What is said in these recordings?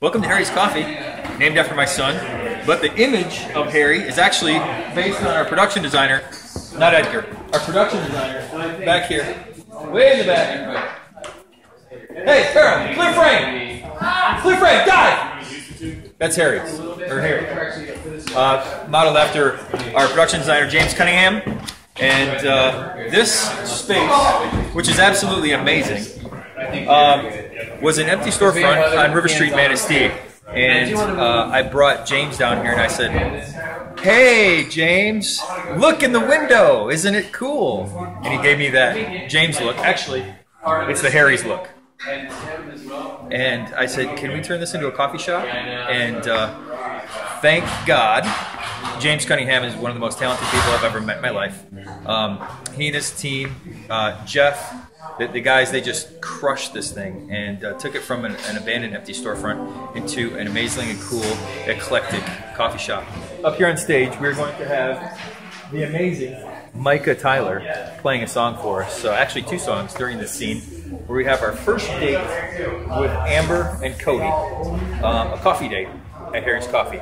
Welcome to Harry's Coffee, named after my son. But the image of Harry is actually based on our production designer, not Edgar, our production designer, back here, way in the back. Hey, Sparrow, clear frame! Clear frame, dive! That's Harry's, or Harry. Uh, modeled after our production designer, James Cunningham. And uh, this space, which is absolutely amazing, um, was an empty storefront on River Street, Manistee. And uh, I brought James down here and I said, Hey, James, look in the window. Isn't it cool? And he gave me that James look. Actually, it's the Harry's look. And I said, Can we turn this into a coffee shop? And uh, thank God, James Cunningham is one of the most talented people I've ever met in my life. Um, he and his team, uh, Jeff, the, the, guys, they just crushed this thing and uh, took it from an, an, abandoned empty storefront into an amazingly cool, eclectic coffee shop. Up here on stage, we're going to have the amazing Micah Tyler playing a song for us. So actually two songs during this scene where we have our first date with Amber and Cody, um, a coffee date at Harry's Coffee.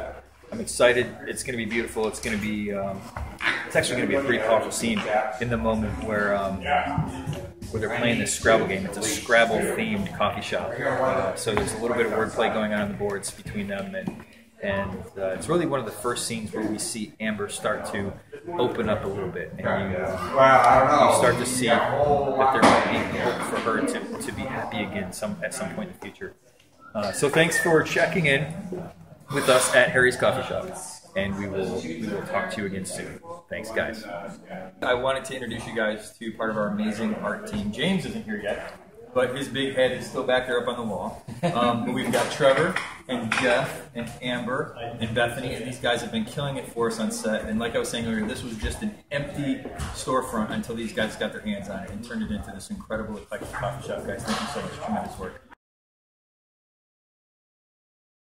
I'm excited. It's going to be beautiful. It's going to be, um, it's actually going to be a pretty powerful scene in the moment where um, where they're playing this Scrabble game. It's a Scrabble themed coffee shop. Uh, so there's a little bit of wordplay going on on the boards between them, and and uh, it's really one of the first scenes where we see Amber start to open up a little bit, and you, uh, you start to see that there might be hope for her to, to be happy again some at some point in the future. Uh, so thanks for checking in with us at Harry's Coffee Shop, and we will we will talk to you again soon. Thanks, guys. I wanted to introduce you guys to part of our amazing art team. James isn't here yet, but his big head is still back there up on the wall. Um, we've got Trevor and Jeff and Amber and Bethany, and these guys have been killing it for us on set. And like I was saying earlier, this was just an empty storefront until these guys got their hands on it and turned it into this incredible eclectic coffee shop. Guys, thank you so much. Tremendous work.